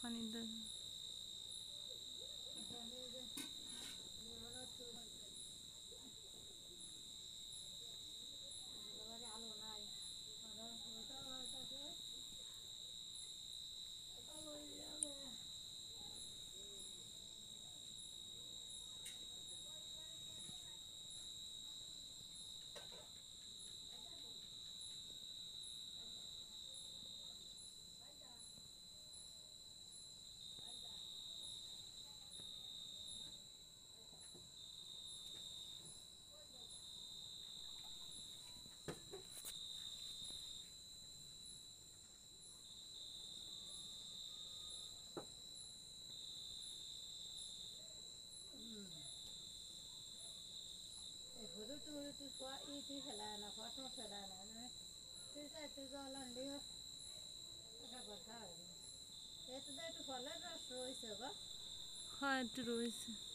funny the Hi, it's Rose.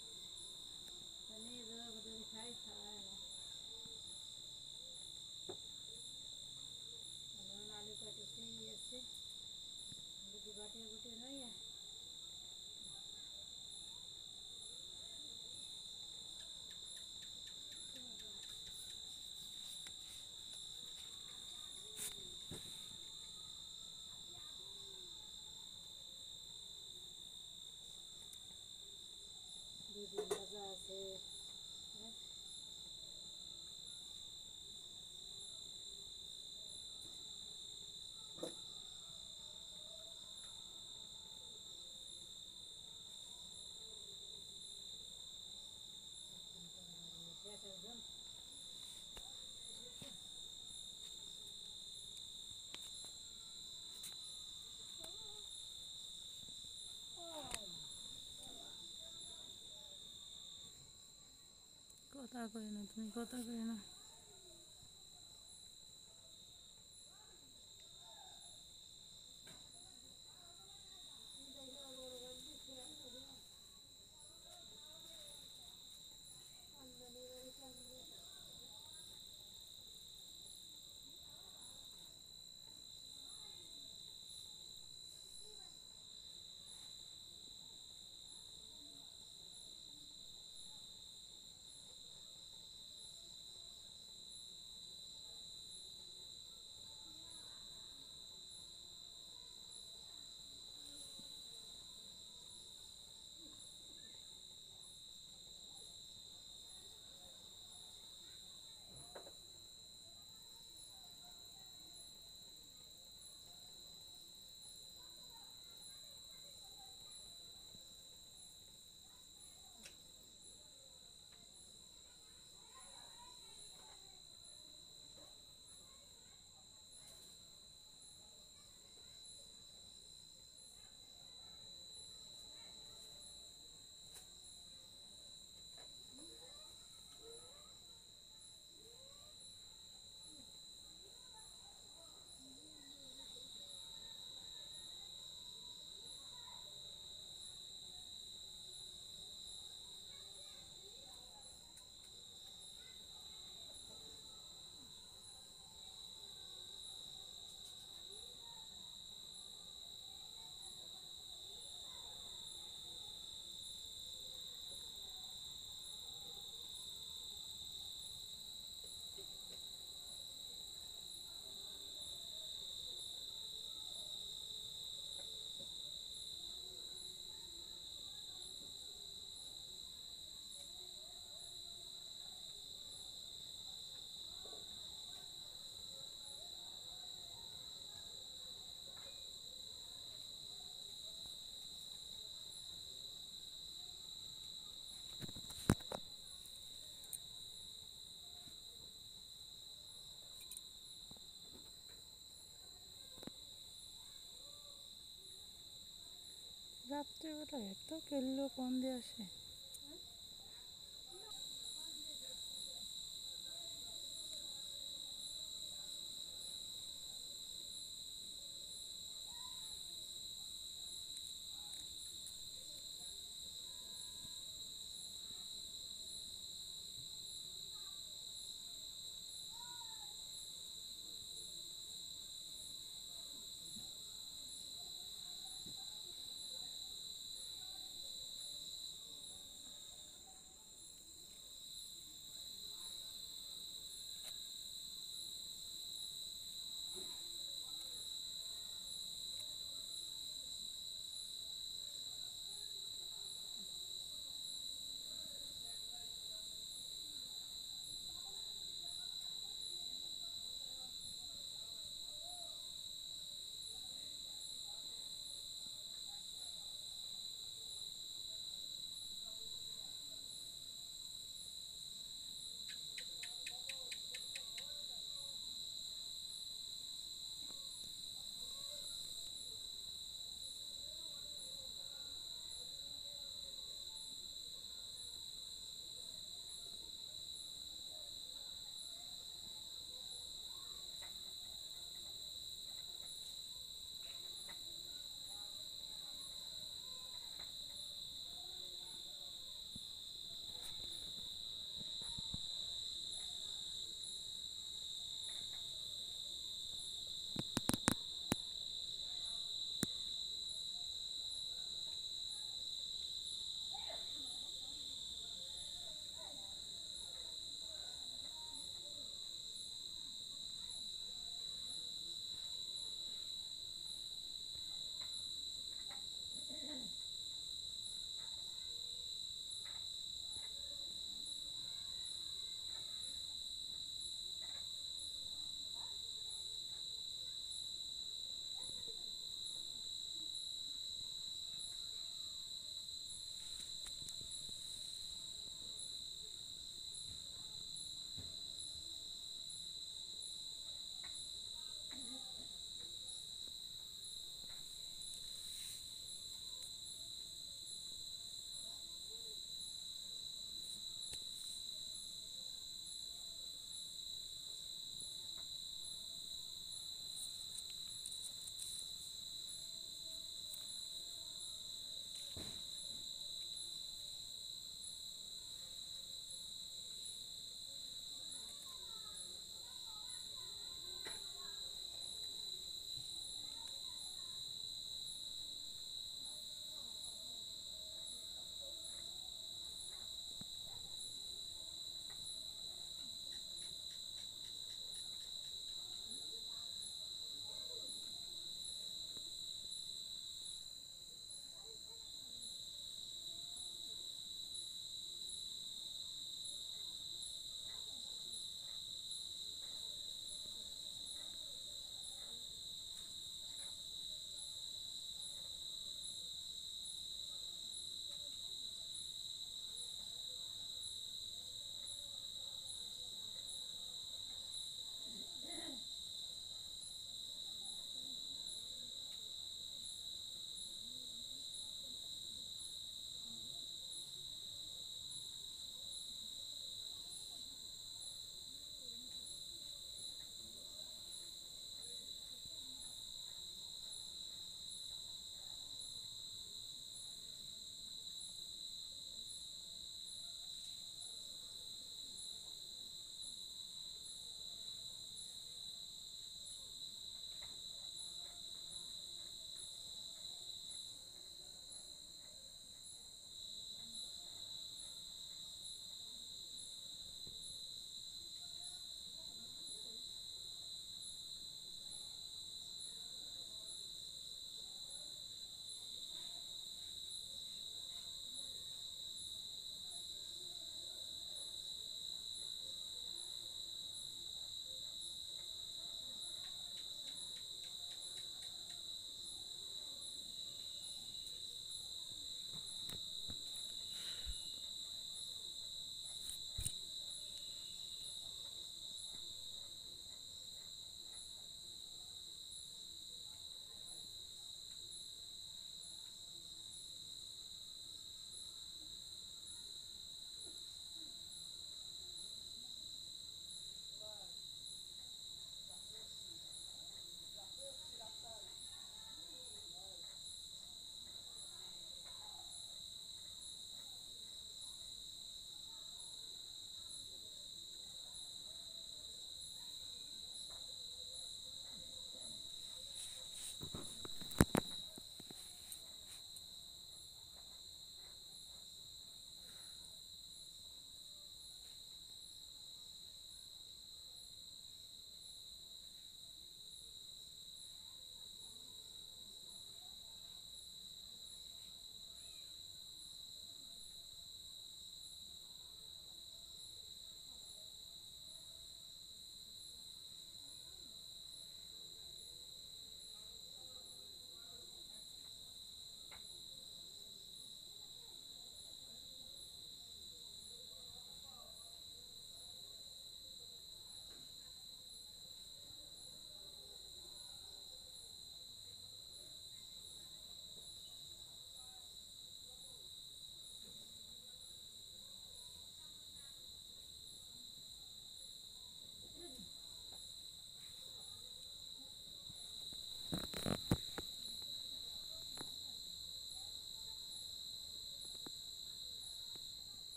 তা করে না তুমি কথা করে না। রাত্রিবেলা এত কেল্লো কন্দে আসে।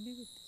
бігати.